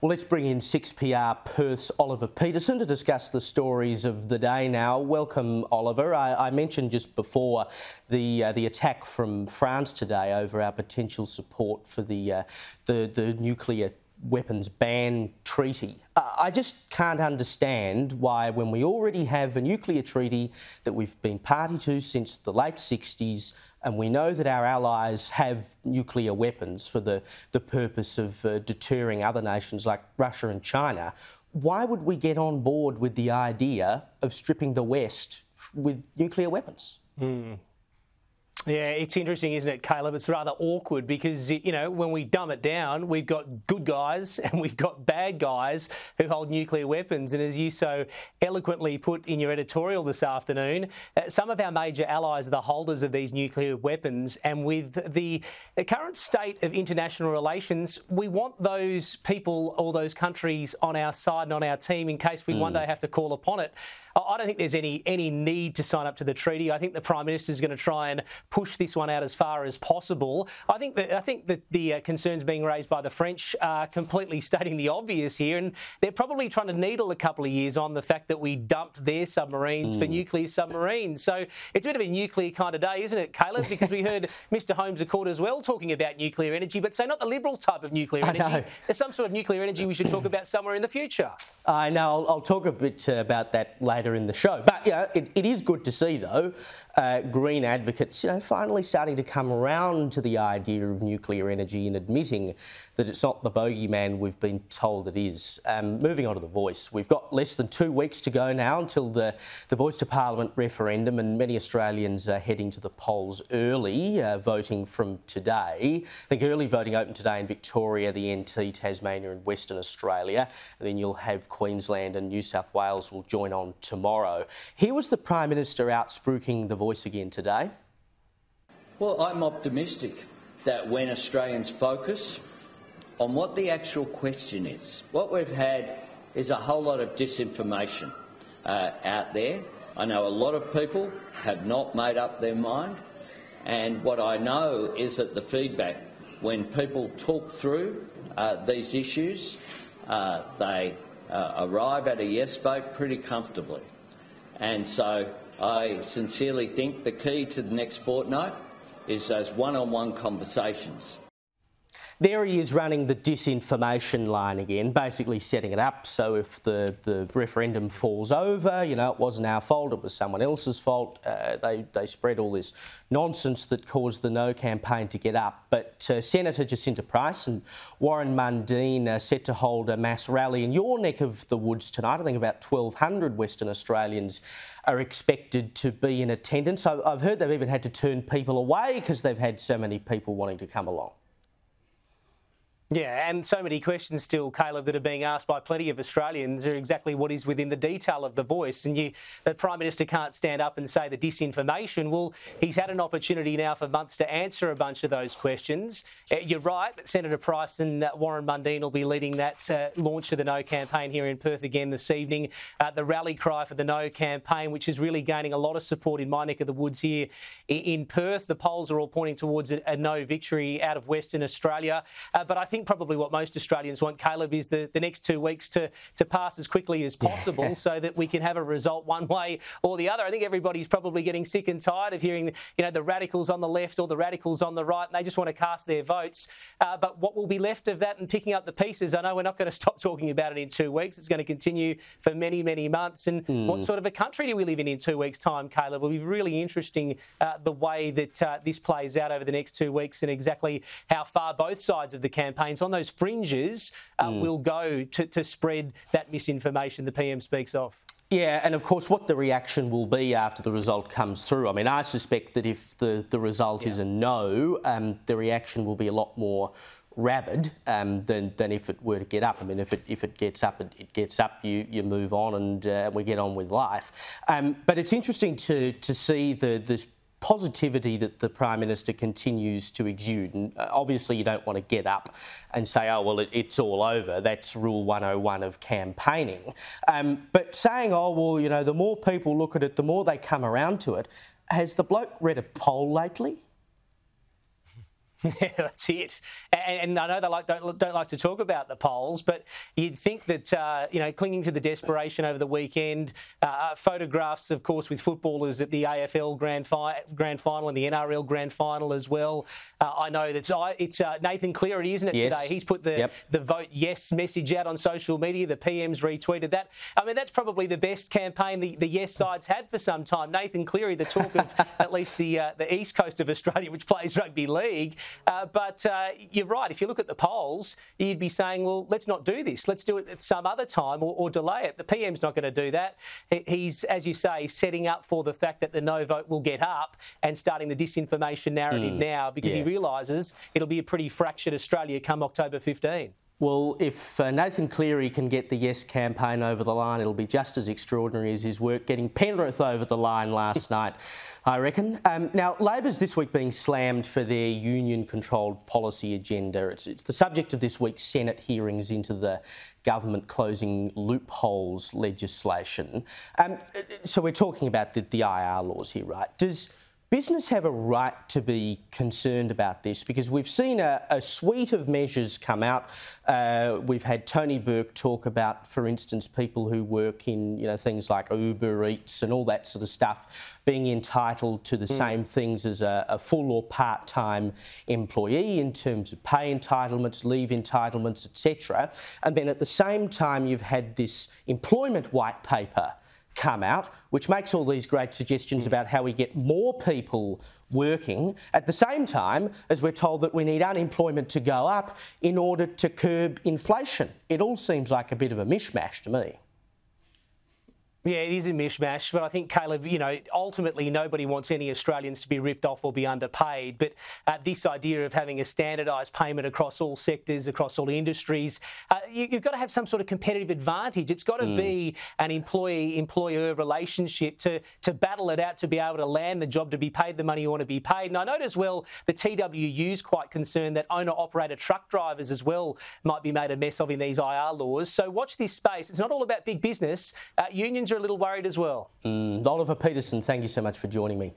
Well, let's bring in 6PR Perth's Oliver Peterson to discuss the stories of the day now. Welcome, Oliver. I, I mentioned just before the uh, the attack from France today over our potential support for the uh, the, the nuclear weapons ban treaty. Uh, I just can't understand why, when we already have a nuclear treaty that we've been party to since the late 60s, and we know that our allies have nuclear weapons for the, the purpose of uh, deterring other nations like Russia and China, why would we get on board with the idea of stripping the West with nuclear weapons? Mm. Yeah, it's interesting, isn't it, Caleb? It's rather awkward because, you know, when we dumb it down, we've got good guys and we've got bad guys who hold nuclear weapons. And as you so eloquently put in your editorial this afternoon, uh, some of our major allies are the holders of these nuclear weapons. And with the, the current state of international relations, we want those people or those countries on our side and on our team in case we mm. one day have to call upon it. I don't think there's any any need to sign up to the treaty. I think the Prime Minister is going to try and push this one out as far as possible. I think that I think that the uh, concerns being raised by the French are completely stating the obvious here, and they're probably trying to needle a couple of years on the fact that we dumped their submarines mm. for nuclear submarines. So it's a bit of a nuclear kind of day, isn't it, Caleb? Because we heard Mr. Holmes Court as well talking about nuclear energy, but say not the Liberals type of nuclear energy. There's some sort of nuclear energy we should talk about somewhere in the future. I know. I'll, I'll talk a bit uh, about that later in the show. But you know, it, it is good to see though uh, green advocates, you know, finally starting to come around to the idea of nuclear energy and admitting that it's not the bogeyman we've been told it is. Um, moving on to the voice, we've got less than two weeks to go now until the, the Voice to Parliament referendum, and many Australians are heading to the polls early, uh, voting from today. I think early voting open today in Victoria, the NT, Tasmania, and Western Australia, and then you'll have Queensland and New South Wales will join on tomorrow. Here was the Prime Minister out spruiking the voice again today? Well, I'm optimistic that when Australians focus on what the actual question is, what we've had is a whole lot of disinformation uh, out there. I know a lot of people have not made up their mind, and what I know is that the feedback when people talk through uh, these issues, uh, they uh, arrive at a yes vote pretty comfortably. And so I sincerely think the key to the next fortnight is those one on one conversations. There he is running the disinformation line again, basically setting it up so if the, the referendum falls over, you know, it wasn't our fault, it was someone else's fault. Uh, they, they spread all this nonsense that caused the No campaign to get up. But uh, Senator Jacinta Price and Warren Mundine are set to hold a mass rally in your neck of the woods tonight. I think about 1,200 Western Australians are expected to be in attendance. I've heard they've even had to turn people away because they've had so many people wanting to come along. Yeah, and so many questions still, Caleb, that are being asked by plenty of Australians are exactly what is within the detail of the voice. And you, the Prime Minister can't stand up and say the disinformation. Well, he's had an opportunity now for months to answer a bunch of those questions. Uh, you're right, Senator Price and uh, Warren Mundine will be leading that uh, launch of the No campaign here in Perth again this evening. Uh, the rally cry for the No campaign, which is really gaining a lot of support in my neck of the woods here in Perth. The polls are all pointing towards a, a No victory out of Western Australia. Uh, but I think think probably what most Australians want, Caleb, is the, the next two weeks to, to pass as quickly as possible yeah. so that we can have a result one way or the other. I think everybody's probably getting sick and tired of hearing, you know, the radicals on the left or the radicals on the right, and they just want to cast their votes. Uh, but what will be left of that and picking up the pieces, I know we're not going to stop talking about it in two weeks. It's going to continue for many, many months. And mm. what sort of a country do we live in in two weeks' time, Caleb? Will be really interesting uh, the way that uh, this plays out over the next two weeks and exactly how far both sides of the campaign campaigns on those fringes uh, mm. will go to, to spread that misinformation the PM speaks of. Yeah, and of course, what the reaction will be after the result comes through. I mean, I suspect that if the, the result yeah. is a no, um, the reaction will be a lot more rabid um, than, than if it were to get up. I mean, if it, if it gets up, it, it gets up, you, you move on and uh, we get on with life. Um, but it's interesting to, to see the, this positivity that the Prime Minister continues to exude. And uh, obviously, you don't want to get up and say, oh, well, it, it's all over. That's rule 101 of campaigning. Um, but saying, oh, well, you know, the more people look at it, the more they come around to it. Has the bloke read a poll lately? Yeah, that's it. And, and, I know they like don't, don't like to talk about the polls, but you'd think that uh, you know clinging to the desperation over the weekend, uh, uh photographs, of course, with footballers at the AFL grand, fi- grand final and the NRL grand final as well. Uh, I know that's it's uh, Nathan Cleary, isn't it yes. today? He's put the yep. the vote yes message out on social media. The PM's retweeted that. I mean, that's probably the best campaign the, the yes side's had for some time. Nathan Cleary, the talk of at least the uh, the east coast of Australia, which plays rugby league. Uh, but uh, you're right. If you look at the polls, you'd be saying, well, let's not do this. Let's do it at some other time or, or delay it. The PM's not going to do that. He's, as you say, setting up for the fact that the no vote will get up and starting the disinformation narrative mm, now because yeah. he realises it'll be a pretty fractured Australia come October 15. Well, if uh, Nathan Cleary can get the Yes campaign over the line, it'll be just as extraordinary as his work getting Penrith over the line last night, I reckon. Um, now, Labor's this week being slammed for their union controlled policy agenda. It's, it's the subject of this week's Senate hearings into the government closing loopholes legislation. Um, so, we're talking about the, the IR laws here, right? Does Business have a right to be concerned about this because we've seen a, a suite of measures come out. Uh, we've had Tony Burke talk about, for instance, people who work in you know things like Uber Eats and all that sort of stuff being entitled to the mm. same things as a, a full or part-time employee in terms of pay entitlements, leave entitlements, etc. And then at the same time, you've had this employment white paper come out, which makes all these great suggestions mm. about how we get more people working at the same time as we're told that we need unemployment to go up in order to curb inflation. It all seems like a bit of a mishmash to me. Yeah, it is a mishmash, but I think Caleb, you know, ultimately nobody wants any Australians to be ripped off or be underpaid. But uh, this idea of having a standardised payment across all sectors, across all industries, uh, you, have got to have some sort of competitive advantage. It's got to mm. be an employee-employer relationship to to battle it out to be able to land the job, to be paid the money you want to be paid. And I note as well the TWU is quite concerned that owner-operator truck drivers as well might be made a mess of in these IR laws. So watch this space. It's not all about big business. Uh, unions are a little worried as well. Mm, Oliver Peterson, thank you so much for joining me.